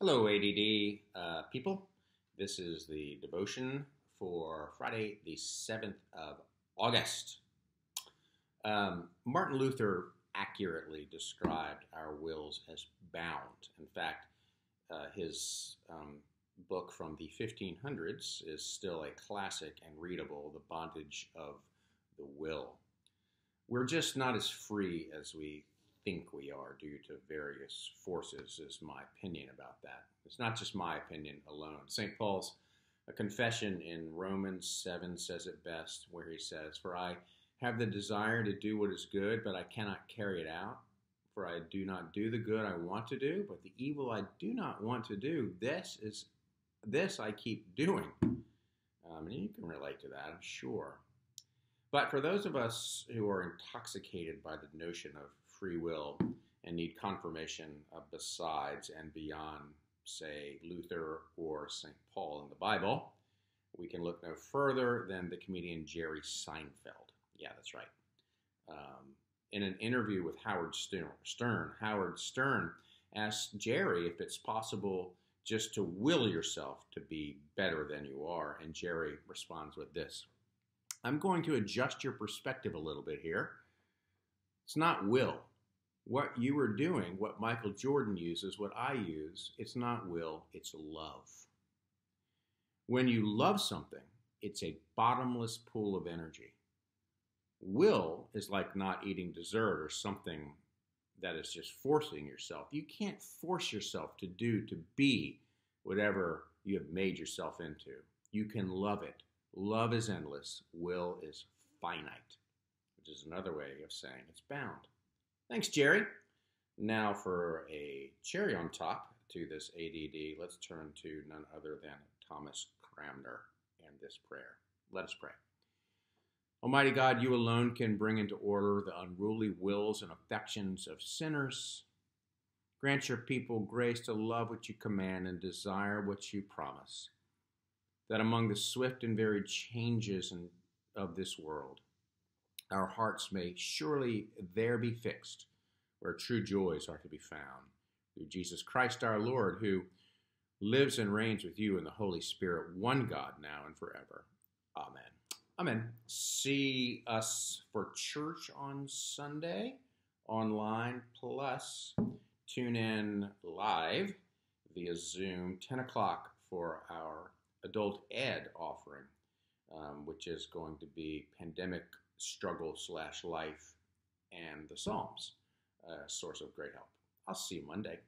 Hello, ADD uh, people. This is the devotion for Friday, the 7th of August. Um, Martin Luther accurately described our wills as bound. In fact, uh, his um, book from the 1500s is still a classic and readable The Bondage of the Will. We're just not as free as we think we are due to various forces, is my opinion about that. It's not just my opinion alone. St. Paul's a confession in Romans 7 says it best, where he says, For I have the desire to do what is good, but I cannot carry it out. For I do not do the good I want to do, but the evil I do not want to do, this is this I keep doing. Um, and you can relate to that, I'm sure. But for those of us who are intoxicated by the notion of free will and need confirmation besides and beyond, say, Luther or St. Paul in the Bible, we can look no further than the comedian Jerry Seinfeld. Yeah, that's right. Um, in an interview with Howard Stern, Howard Stern asked Jerry if it's possible just to will yourself to be better than you are. And Jerry responds with this I'm going to adjust your perspective a little bit here. It's not will. What you are doing, what Michael Jordan uses, what I use, it's not will, it's love. When you love something, it's a bottomless pool of energy. Will is like not eating dessert or something that is just forcing yourself. You can't force yourself to do, to be whatever you have made yourself into. You can love it. Love is endless, will is finite, which is another way of saying it's bound. Thanks, Jerry. Now, for a cherry on top to this ADD, let's turn to none other than Thomas Cranmer and this prayer. Let us pray. Almighty God, you alone can bring into order the unruly wills and affections of sinners. Grant your people grace to love what you command and desire what you promise that among the swift and varied changes in, of this world, our hearts may surely there be fixed where true joys are to be found. Through Jesus Christ our Lord, who lives and reigns with you in the Holy Spirit, one God, now and forever. Amen. Amen. See us for church on Sunday, online, plus tune in live via Zoom, 10 o'clock for our adult ed offering, um, which is going to be pandemic struggle slash life and the Psalms, a source of great help. I'll see you Monday.